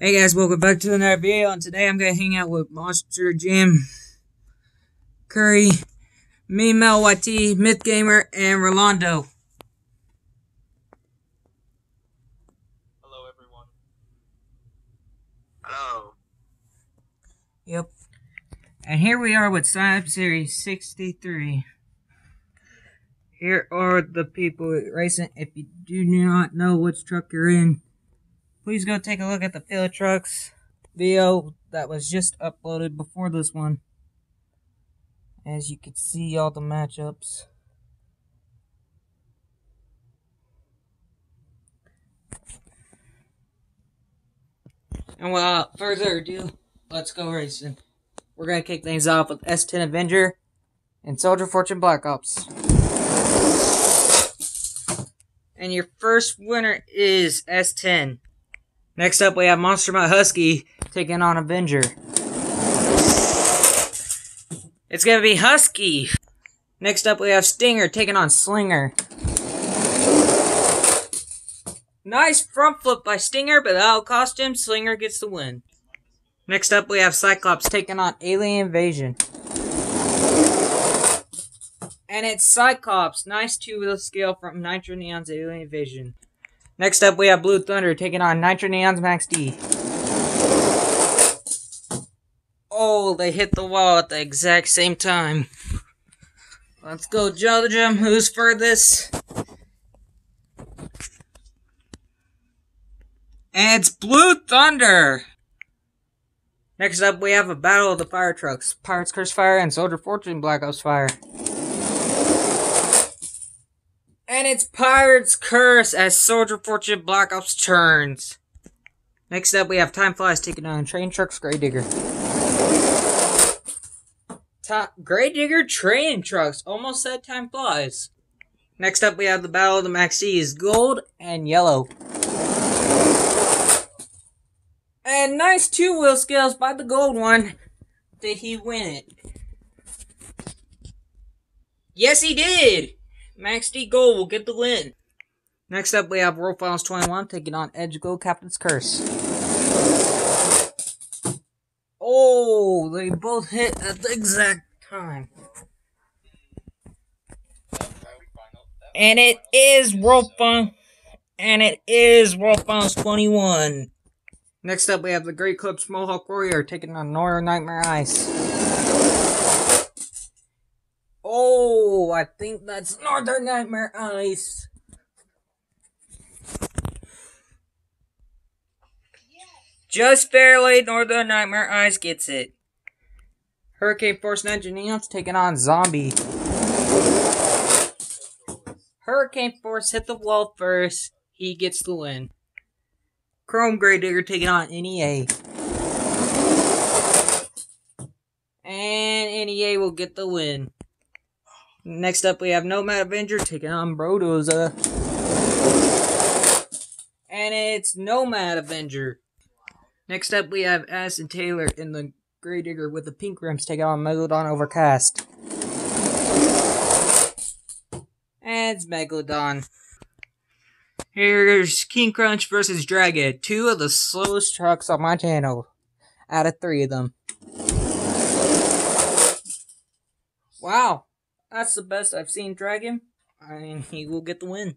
Hey guys, welcome back to another video, and today I'm gonna hang out with Monster Jim, Curry, me, Mel YT, Myth Gamer, and Rolando. Hello, everyone. Hello. Yep. And here we are with Sign Series 63. Here are the people racing. If you do not know which truck you're in, please go take a look at the Field Trucks video that was just uploaded before this one. As you can see all the matchups. And without further ado, let's go racing. We're gonna kick things off with S10 Avenger and Soldier Fortune Black Ops. And your first winner is S10. Next up, we have Monster Mutt Husky taking on Avenger. It's gonna be Husky. Next up, we have Stinger taking on Slinger. Nice front flip by Stinger, but that'll cost him. Slinger gets the win. Next up, we have Cyclops taking on Alien Invasion. And it's Cyclops. Nice two-wheel scale from Nitro Neon's Alien Invasion. Next up, we have Blue Thunder taking on Nitro Neon's Max D. Oh, they hit the wall at the exact same time. Let's go, them. Who's furthest? And it's Blue Thunder! Next up, we have a battle of the fire trucks. Pirates Curse Fire and Soldier Fortune Black Ops Fire. And it's Pirates Curse as Soldier Fortune Black Ops turns. Next up, we have Time Flies taking on Train Trucks Gravedigger. Ta Gravedigger Train Trucks. Almost said Time Flies. Next up, we have the Battle of the Maxis. Gold and yellow. And nice two-wheel skills by the gold one. Did he win it? Yes, he did! Max D Gold will get the win. Next up, we have World Finals 21 taking on Edge Gold Captain's Curse. Oh, they both hit at the exact time. And it is World Fun. And it is World Finals 21. Next up, we have the Great Clips Mohawk Warrior taking on Northern Nightmare Ice. Oh, I think that's Northern Nightmare Ice. Just barely, Northern Nightmare Ice gets it. Hurricane Force Ninja Neon's taking on Zombie. Hurricane Force hit the wall first. He gets the win. Chrome Gravedigger taking on NEA. And NEA will get the win. Next up, we have Nomad Avenger taking on Brodozer. And it's Nomad Avenger. Next up, we have Addison Taylor in the Gravedigger with the pink rims taking on Megalodon Overcast. And it's Megalodon. Here's King Crunch versus Dragon, two of the slowest trucks on my channel, out of three of them. Wow, that's the best I've seen Dragon. Mean, he will get the win.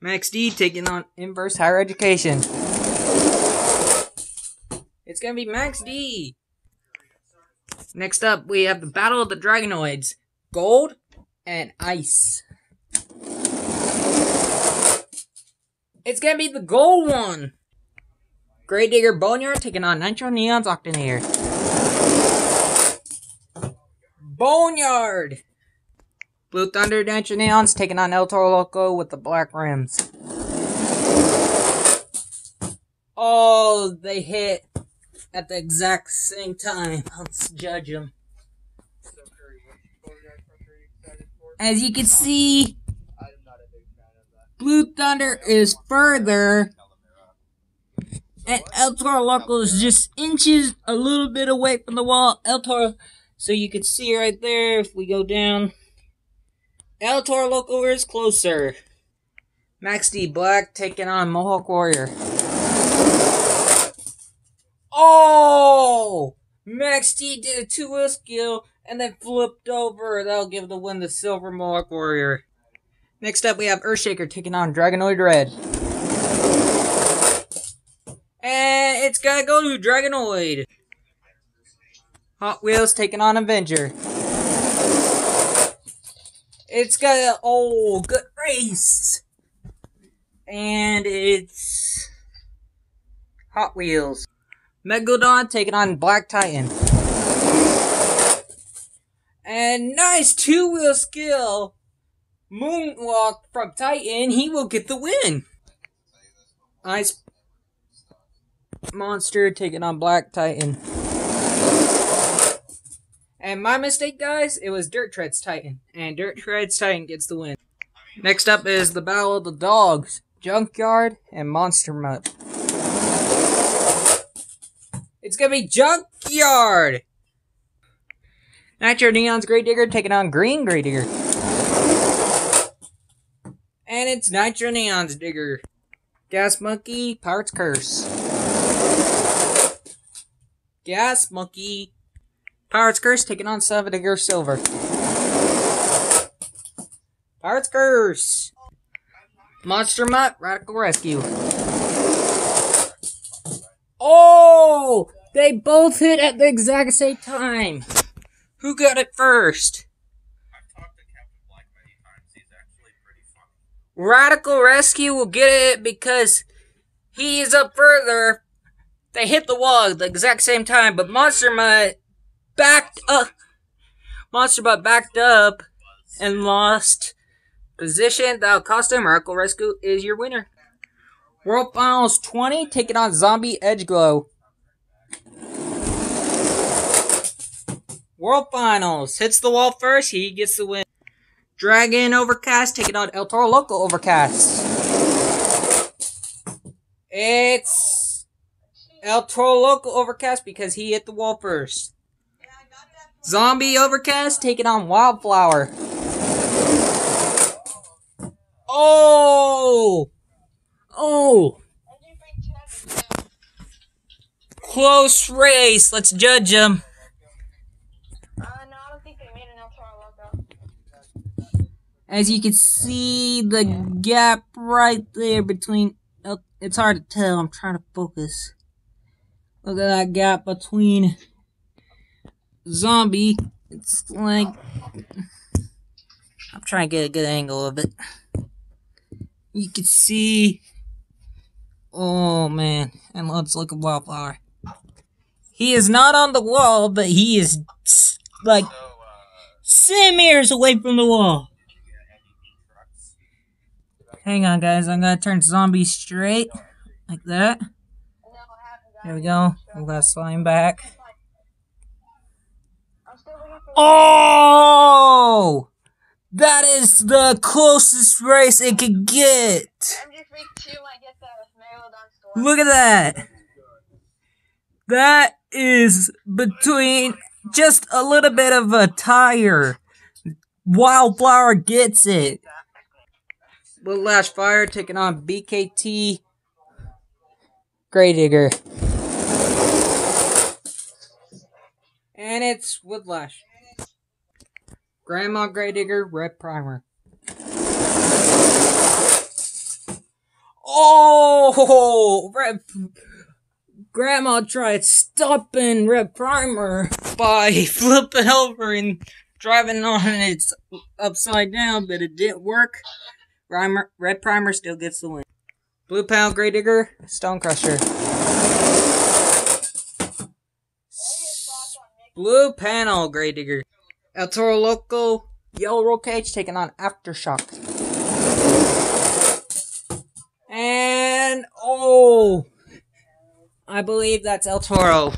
Max D taking on Inverse Higher Education. It's gonna be Max D. Next up, we have the Battle of the Dragonoids. Gold and Ice. It's gonna be the gold one. Gravedigger Boneyard taking on Nitro Neon's Octon8r. Boneyard! Blue Thunder Nitro Neon's taking on El Toro Loco with the black rims. Oh, they hit at the exact same time. Let's judge them. As you can see, Blue Thunder is further. And El Toro Loco is just inches a little bit away from the wall. El Toro, so you can see right there if we go down. El Toro Loco is closer. Max D Black taking on Mohawk Warrior. Oh! Max D did a two wheel skill and then flipped over. That'll give the win to Silver Mohawk Warrior. Next up, we have Earthshaker taking on Dragonoid Red. And it's gotta go to Dragonoid. Hot Wheels taking on Avenger. It's got a oh good race. And it's Hot Wheels. Megalodon taking on Black Titan. And nice two wheel skill. Moonwalk from Titan. He will get the win. Ice Monster taking on Black Titan. And my mistake, guys, it was Dirt Treads Titan. And Dirt Treads Titan gets the win. Next up is the Battle of the Dogs. Junkyard and Monster Mutt. It's gonna be Junkyard! Nitro Neon's Gravedigger taking on Green Gravedigger. And it's Nitro Neon's Digger. Gas Monkey, Pirate's Curse. Gas Monkey, Pirate's Curse taking on Salvador Silver. Pirate's Curse. Monster Mutt, Radical Rescue. Oh! They both hit at the exact same time. Who got it first? Radical Rescue will get it because he is up further. They hit the wall at the exact same time, but Monster Mutt backed up. Monster Mutt backed up and lost position. That cost him. Radical Rescue is your winner. World Finals 20 taking on Zombie Edge Glow. World Finals hits the wall first. He gets the win. Dragon Overcast taking on El Toro Loco Overcast. It's El Toro Loco Overcast because he hit the wall first. Zombie Overcast taking on Wildflower. Oh! Oh! Close race. Let's judge him. As you can see, the gap right there between. Oh, it's hard to tell. I'm trying to focus. Look at that gap between zombie. It's like. I'm trying to get a good angle of it. You can see. Oh man. And let's look at Wildflower. He is not on the wall, but he is like centimeters away from the wall. Hang on, guys. I'm gonna turn zombie straight. Like that. There we go. I'm gonna slime back. Oh! That is the closest race it could get. Look at that. That is between just a little bit of a tire. Wildflower gets it. Whiplash Fire taking on BKT Gravedigger. And it's Whiplash. Grandma Gravedigger Red Primer. Oh! Red. Grandma tried stopping Red Primer by flipping over and driving on it upside down, but it didn't work. Primer, red primer still gets the win. Blue Panel Gravedigger, Stone Crusher. Blue Panel Gravedigger. El Toro Loco, Yellow Roll Cage taking on Aftershock. And, oh, I believe that's El Toro.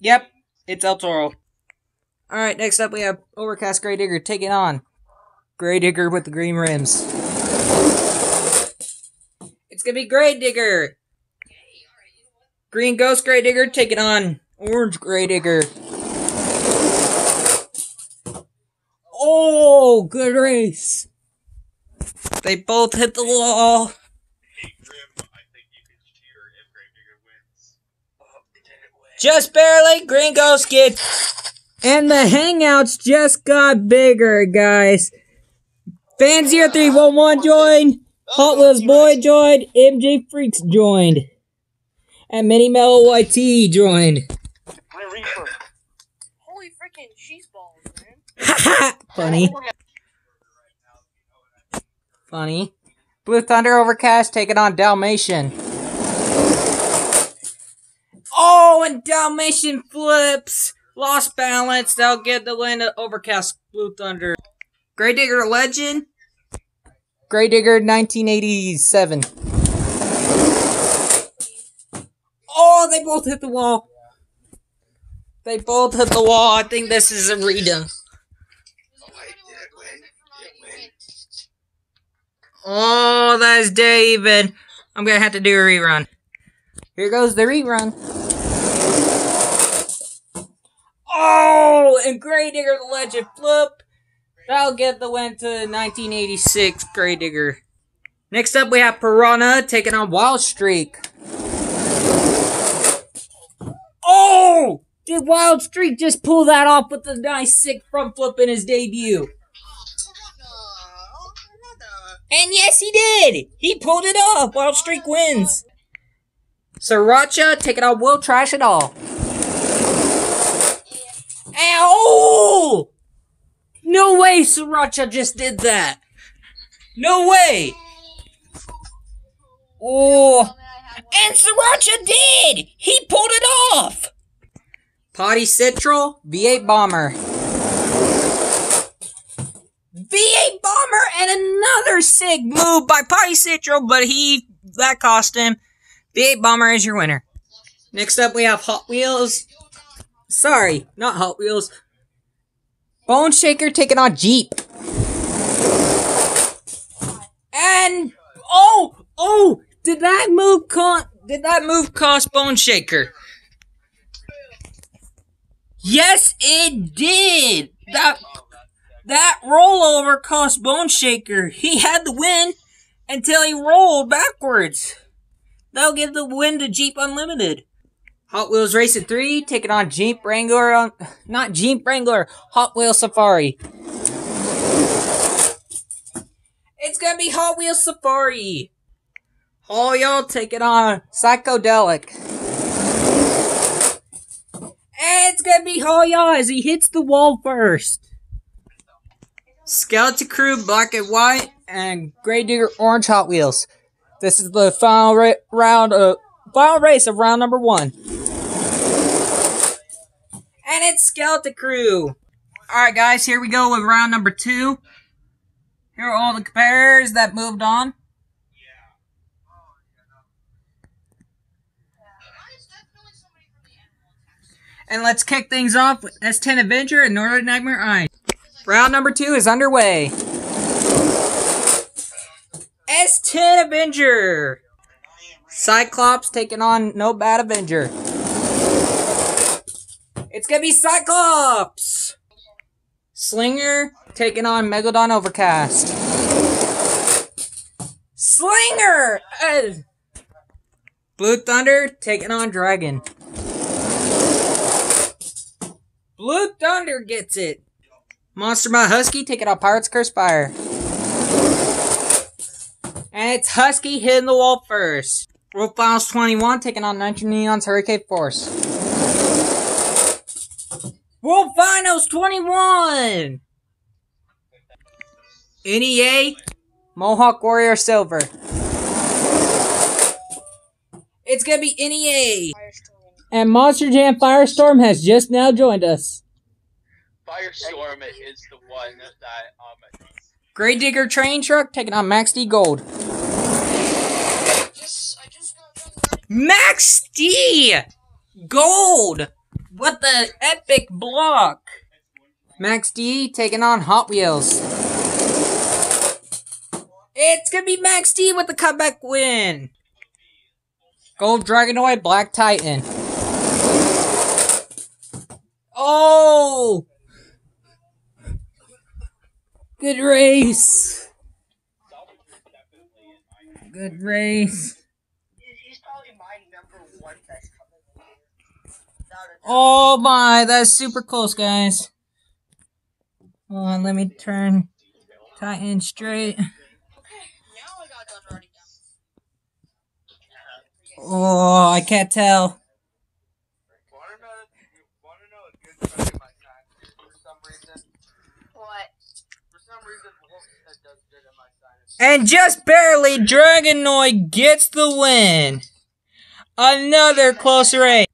Yep, it's El Toro. Alright, next up we have Overcast Grey Digger taking on Grey Digger with the green rims. It's gonna be Grey Digger! Green Ghost Grey Digger taking on Orange Grey Digger. Oh, good race. They both hit the wall. Just barely, green goes get And the hangouts just got bigger, guys. Fanzier 311 joined. Hot Wheels Boy joined. MJ Freaks joined. And Mini Mellow YT joined. Holy freaking cheese balls, man. Funny. Funny. Blue Thunder Overcast taking on Dalmatian. Oh, and Dalmatian flips. Lost balance. They'll get the win to Overcast Blue Thunder. Grey Digger Legend. Grey Digger 1987. Oh, they both hit the wall. They both hit the wall. I think this is a redo. Oh, that's David. I'm gonna have to do a rerun. Here goes the rerun. Oh, and Grey Digger the Legend flip. That'll get the win to 1986 Grey Digger. Next up, we have Piranha taking on Wild Streak. Oh! Did Wild Streak just pull that off with a nice sick front flip in his debut? And yes, he did! He pulled it off! Wild Streak wins! Sriracha taking on Will Trash It All. Ow! No way Sriracha just did that! No way! Oh, and Sriracha did! He pulled it off! Potty Citral, V8 Bomber. V8 Bomber and another SIG move by Potty Citral, but he, that cost him. V8 Bomber is your winner. Next up, we have Hot Wheels. Sorry, not Hot Wheels. Bone Shaker taking on Jeep. And, oh, oh, did that move con- did that move cost Bone Shaker? Yes, it did. That that rollover cost Bone Shaker. He had the win until he rolled backwards. That'll give the win to Jeep Unlimited. Hot Wheels Racing 3 taking on Jeep Wrangler on not Jeep Wrangler, Hot Wheels Safari. It's gonna be Hot Wheels Safari. All y'all taking on Psychedelic. And it's gonna be Hoya as he hits the wall first. Skeleton Crew Black and White and Grey Digger Orange Hot Wheels. This is the final ra- round of final race of round number one. And it's Skeleton Crew. Alright guys, here we go with round number two. Here are all the competitors that moved on. And let's kick things off with S10 Avenger and Northern Nightmare Eye. Round number two is underway. S10 Avenger. Cyclops taking on Nomad Avenger. It's gonna be Cyclops. Slinger taking on Megalodon Overcast. Slinger! Uh, Blue Thunder taking on Dragon. Blue Thunder gets it. Monster Mutt Husky taking on Pirates Curse Fire. And it's Husky hitting the wall first. World Finals 21 taking on Nitro Neon's Hurricane Force. World Finals 21! NEA Mohawk Warrior Silver. It's gonna be NEA. And Monster Jam Firestorm has just now joined us. Firestorm is the one that um Grey Digger Train Truck taking on Max D Gold. Max D Gold! What the epic block! Max D taking on Hot Wheels. It's gonna be Max D with the comeback win. Gold Dragonoid Black Titan. Oh! Good race. Good race. Oh my, that's super close, guys. Hold on, let me turn straight. Done writing down. Oh, I can't tell. Wanna know, wanna know a good trick in my science for some reason? What? For some reason, Wolfstead does good in my science. And just barely, Dragonoid gets the win. Another close race.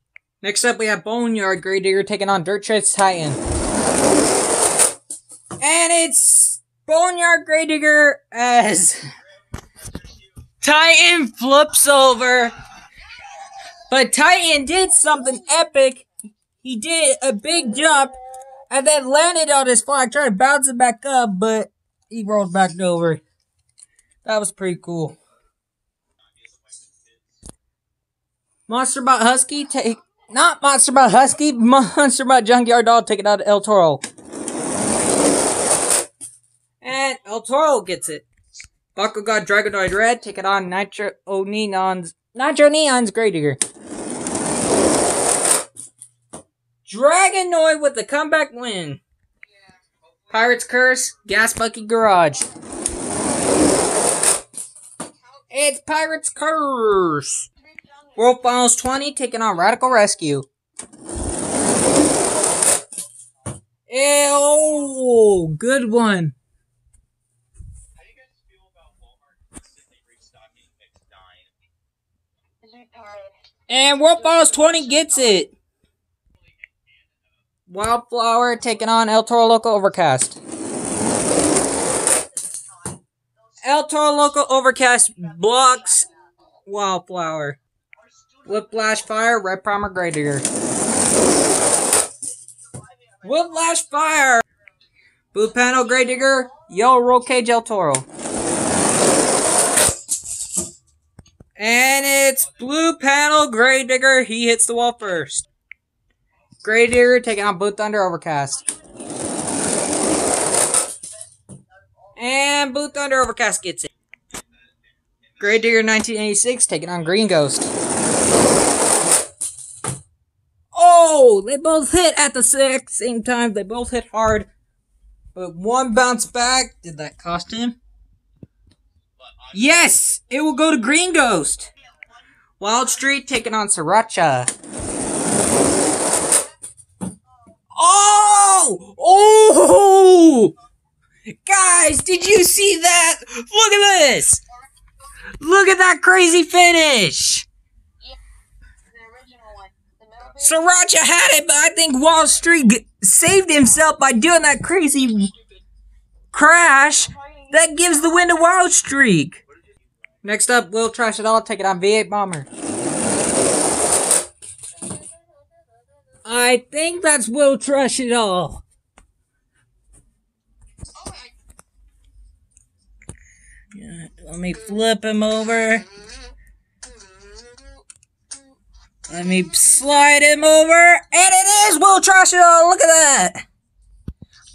Next up, we have Boneyard Gravedigger taking on Dirt Treads Titan. And it's Boneyard Gravedigger as Titan flips over. But Titan did something epic. He did a big jump and then landed on his flag, tried to bounce it back up, but he rolled back over. That was pretty cool. Monster Mutt Husky take not Monster Mutt Husky, Monster Mutt Junkyard Dog taking out of El Toro. And El Toro gets it. Bakugan Dragonoid Red taking on Nitro oh, Neon's Nitro Neon's Gravedigger. Dragonoid with the comeback win. Pirate's Curse, Gas Bucket Garage. It's Pirate's Curse. World Finals 20 taking on Radical Rescue. Oh, good one. And World Finals 20 gets it. Wildflower taking on El Toro Loco Overcast. El Toro Loco Overcast blocks Wildflower. Whiplash Fire, Red Primer Gravedigger. Whiplash Fire! Blue Panel Gravedigger, Yellow Roll Cage El Toro. And it's Blue Panel Gravedigger, he hits the wall first. Gravedigger taking on Blue Thunder Overcast. And Blue Thunder Overcast gets it. Gravedigger 1986 taking on Green Ghost. Oh, they both hit at the same time. They both hit hard. But one bounced back. Did that cost him? Yes! It will go to Green Ghost. Wild Streak taking on Sriracha. Oh! Oh! Guys, did you see that? Look at this! Look at that crazy finish! Bit. Sriracha had it, but I think Wall Street saved himself by doing that crazy crash that gives the win to Wall Street. Next up, Will Trash It All Take it on V8 Bomber. I think that's Will Trash It All. Oh, I- Yeah, Let me flip him over. Let me slide him over. And it is Will Trash It oh, All. Look at that.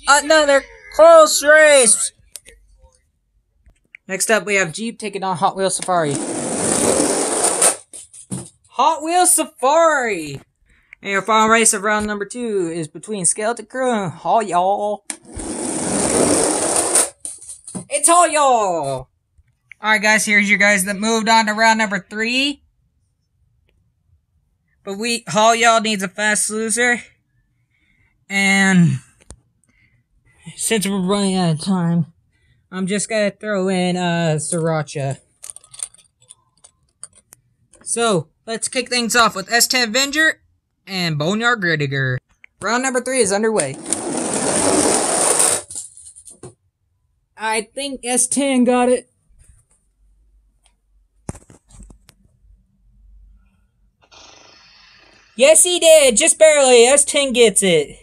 Another close race. Next up, we have Jeep taking on Hot Wheels Safari. Hot Wheels Safari. And your final race of round number two is between Skeleton Crew and Haul Y'all. It's Haul Y'all. Alright, guys, here's your guys that moved on to round number three. But we, Haul Y'all needs a fast loser. And since we're running out of time, I'm just gonna throw in uh Sriracha. So let's kick things off with S10 Avenger and Boneyard Gravedigger. Round number three is underway. I think S10 got it. Yes, he did. Just barely. S10 gets it.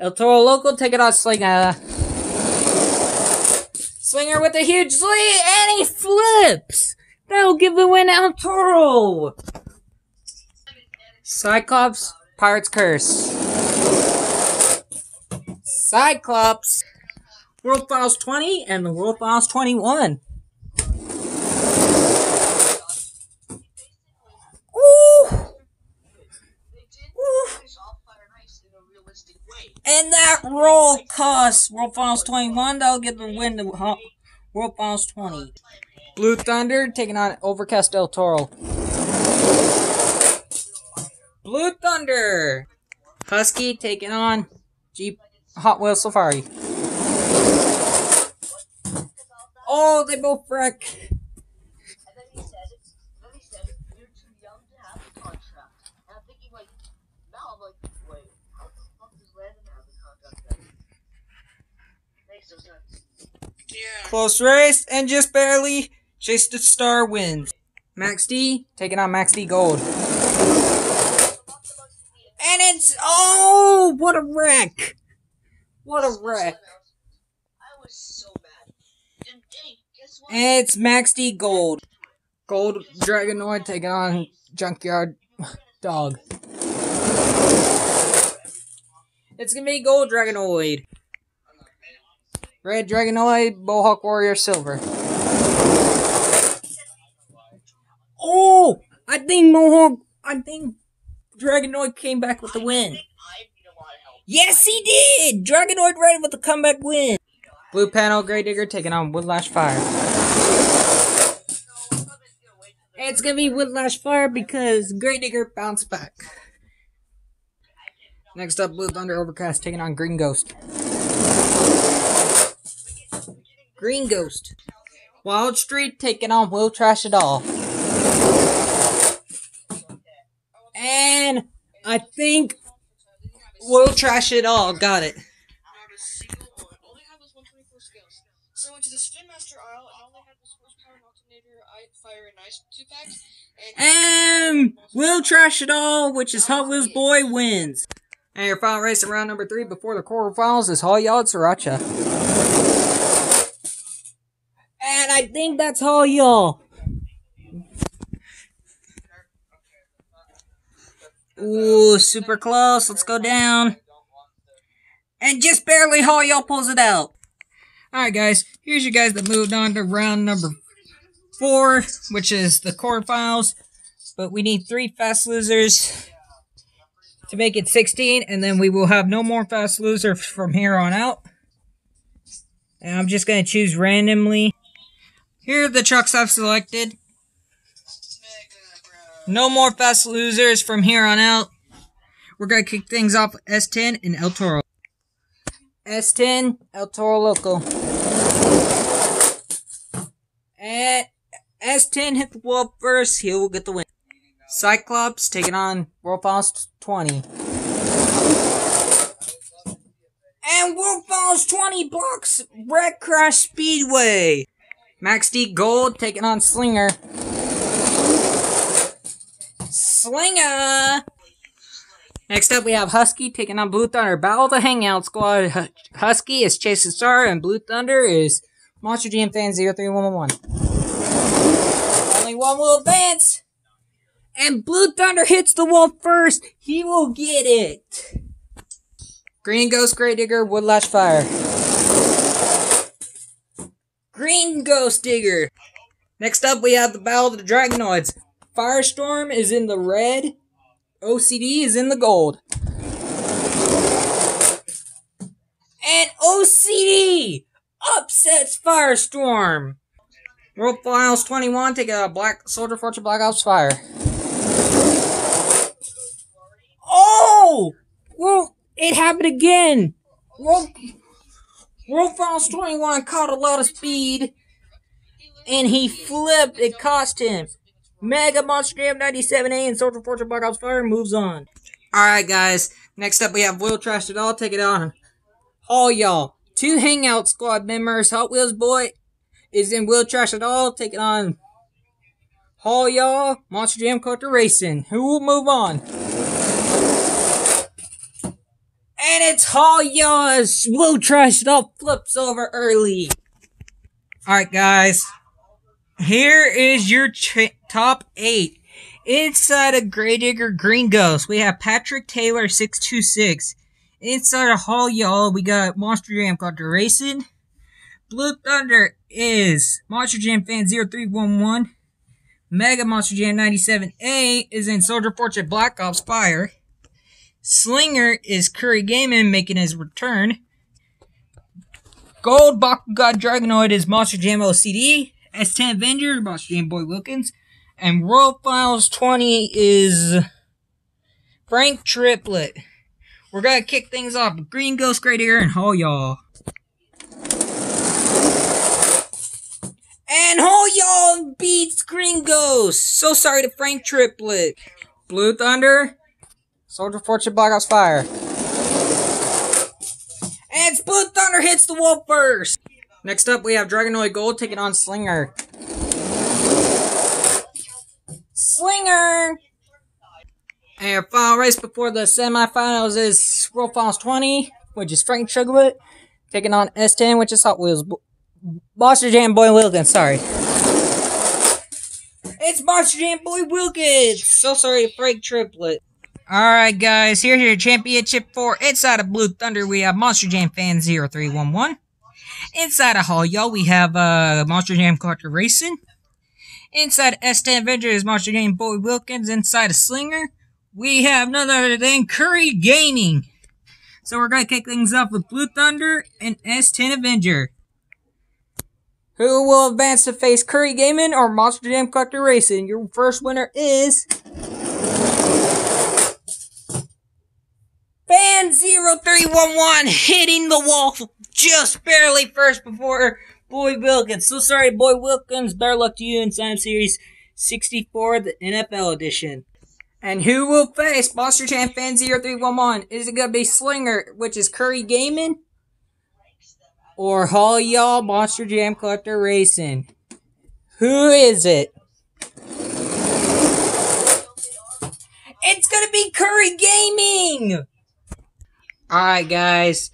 El Toro Loco take it on Slinger. Slinger with a huge lead, and he flips. That'll give the win El Toro. Cyclops, Pirate's Curse. Cyclops. World Finals 20 and the World Finals 21. And that roll costs World Finals 21. That'll get the win to Ho- World Finals 20. Blue Thunder taking on Overcast El Toro. Blue Thunder. Husky taking on Jeep Hot Wheels Safari. Oh, they both wreck. And then he said, then he said, you're too young to have a contract. And I'm thinking, like, now I'm like, wait, how the fuck does Landon have a contract then? Makes no sense. Yeah. Close race and just barely Chase the Star wins. Max D taking on Max D Gold. And it's oh what a wreck. What a wreck. It's Max D Gold. Gold Dragonoid taking on Junkyard Dog. It's gonna be Gold Dragonoid. Red Dragonoid, Mohawk Warrior Silver. Oh! I think Mohawk. I think Dragonoid came back with the win. Yes, he did! Dragonoid Red with the comeback win. Blue panel, Grey Digger taking on Woodlash Fire. It's gonna be Woodlash Fire because Grey Digger bounced back. Next up, Blue Thunder Overcast taking on Green Ghost. Green Ghost. Wild Streak taking on Will Trash It All. And I think Will Trash It All got it. Not a single one. All they had was 124 scales. So I went to the Spin Master aisle, and all they had was Horsepower, Alternator, I- Fire, and Ice two packs. And Will Trash It All, which is Hot Wheels Boy, wins. And your final race in round number three before the quarterfinals is Haul Y'all Sriracha. I think that's all Y'all. Ooh, super close. Let's go down. And just barely Haul Y'all pulls it out. Alright, guys. Here's you guys that moved on to round number four, which is the quarterfinals. But we need three fast losers to make it 16, and then we will have no more fast losers from here on out. And I'm just going to choose randomly. Here are the trucks I've selected. No more fast losers from here on out. We're to kick things off with S10 and El Toro. S10, El Toro Loco. And S10 hit the wall first, he will get the win. Cyclops taking on World Finals 20. And World Finals 20 blocks Wreck Crash Speedway. Max D Gold taking on Slinger. Slinger! Next up, we have Husky taking on Blue Thunder. Battle of the Hangout Squad. Hu- Husky is Chase the Star, and Blue Thunder is Monster Jam Fan 03111. Only one will advance. And Blue Thunder hits the wall first. He will get it. Green Ghost Grey Digger Woodlash Fire. Green Ghost Digger. Next up, we have the Battle of the Dragonoids. Firestorm is in the red. OCD is in the gold. And OCD upsets Firestorm. World Finals 21 take a Black Soldier Fortune Black Ops Fire. Oh! Well, it happened again. World, World Finals 21 caught a lot of speed. And he flipped. It cost him. Mega Monster Jam 97A and Soldier Fortune Black Ops Fire moves on. Alright, guys. Next up, we have Will Trash It All. Take it on. All y'all. Two Hangout Squad members. Hot Wheels Boy is in Will Trash It All. Take it on. Haul y'all. Monster Jam Coaster Racing. Who will move on? And it's y'all as Will Trash It All flips over early. Alright, guys. Here is your top eight. Inside of Grey Digger Green Ghost, we have Patrick Taylor 626. Inside of Haul Y'all, we got Monster Jam Coaster Racing. Blue Thunder is Monster Jam Fan 0311. Mega Monster Jam 97A is in Soldier Fortune Black Ops Fire. Slinger is Curry Gaming making his return. Gold Bakugan Dragonoid is Monster Jam OCD. S10 Avenger, Monster Jam Boy Wilkins. And World Finals 20 is Frank Triplet. We're gonna kick things off Green Ghost, Great Ear, and Haul Y'all. And Haul Y'all beats Green Ghost. So sorry to Frank Triplet. Blue Thunder, Soldier Fortune Black Ops Fire. And Blue Thunder hits the wall first. Next up, we have Dragonoid Gold taking on Slinger. Slinger! And final race before the semifinals is World Finals 20, which is Frank Sugarwood, taking on S10, which is Hot Wheels. Monster Jam Boy Wilkins, sorry. It's Monster Jam Boy Wilkins! So sorry, Frank Triplet. Alright, guys, here's your championship for Inside of Blue Thunder. We have Monster Jam Fan 0311. Inside of Haul Y'all, we have uh, Monster Jam Collector Racing. Inside S10 Avengers, Monster Jam Boy Wilkins. Inside of Slinger, we have none other than Curry Gaming. So we're gonna kick things off with Blue Thunder and S10 Avenger. Who will advance to face Curry Gaming or Monster Jam Collector Racing? Your first winner is Fan 0311 hitting the wall just barely first before Boy Wilkins. So sorry, Boy Wilkins. Better luck to you in Sign Series 64, the NFL edition. And who will face Monster Jam Fan 0311? Is it gonna be Slinger, which is Curry Gaming? Or Haul Y'all Monster Jam Collector Racing? Who is it? It's gonna be Curry Gaming! Alright, guys.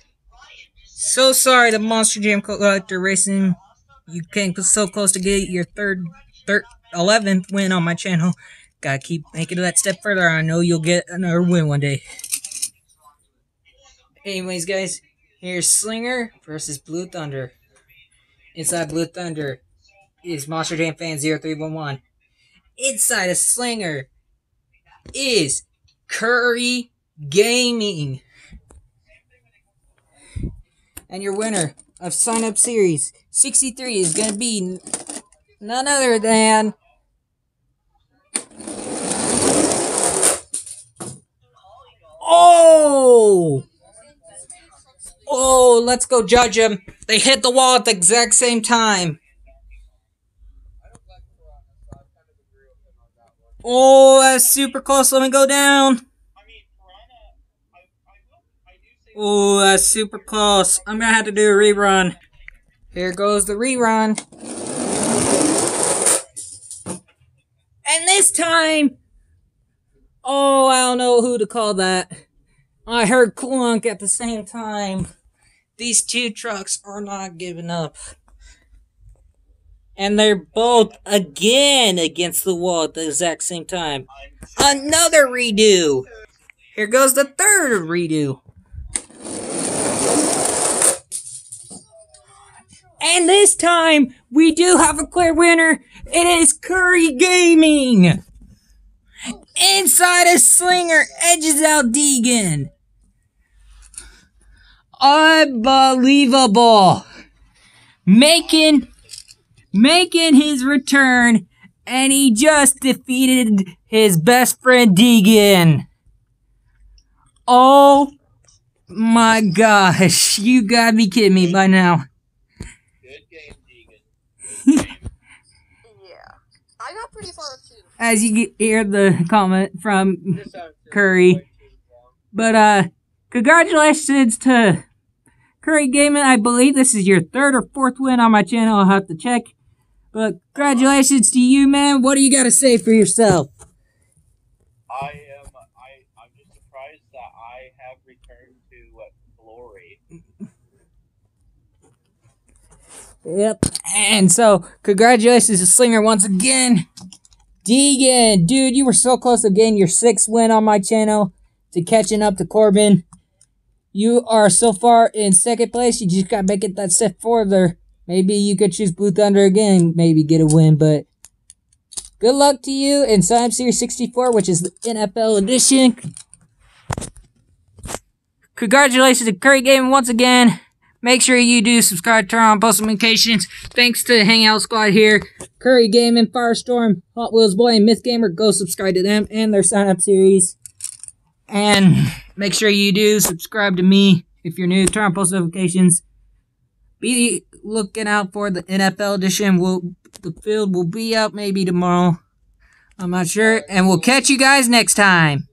So sorry the Monster Jam Collector Racing. You came so close to get your third, third, 11th win on my channel. Gotta keep making that step further. I know you'll get another win one day. Anyways, guys, here's Slinger versus Blue Thunder. Inside Blue Thunder is Monster Jam Fan 0311. Inside of Slinger is Curry Gaming. And your winner of Sign Up Series 63 is going to be none other than. Oh! Oh, let's go judge them. They hit the wall at the exact same time. Oh, that's super close. Let me go down. I mean, Piranha, I, I will, I do say Oh, that's super close. I'm gonna have to do a rerun. Here goes the rerun. And this time, oh, I don't know who to call that. I heard clunk at the same time. These two trucks are not giving up. And they're both again against the wall at the exact same time. Another redo. Here goes the third redo. And this time, we do have a clear winner. It is Curry Gaming. Inside a slinger, edges out Deegan. Unbelievable. Making, making his return, and he just defeated his best friend Deegan. Oh my gosh, you gotta be kidding me by now. Good game, Deegan. Yeah. I got pretty far too. As you get- hear the comment from Curry. way too long. But uh congratulations to Curry Gaming. I believe this is your third or fourth win on my channel. I'll have to check. But congratulations to you, man. What do you got to say for yourself? I am. I. I'm just surprised that I have returned to uh, glory. Yep. And so, congratulations to Slinger once again. Deegan, dude, you were so close to getting your sixth win on my channel to catching up to Corbin. You are so far in second place. You just gotta make it that step further. Maybe you could choose Blue Thunder again, maybe get a win, but good luck to you in Sign Series 64, which is the NFL edition. congratulations to Curry Gaming once again. Make sure you do subscribe, turn on post notifications. Thanks to Hangout Squad here. Curry Gaming, Firestorm, Hot Wheels Boy, and Myth Gamer. Go subscribe to them and their sign up series. And make sure you do subscribe to me if you're new. Turn on post notifications. Be looking out for the NFL edition. Will the field will be out maybe tomorrow. I'm not sure. And we'll catch you guys next time.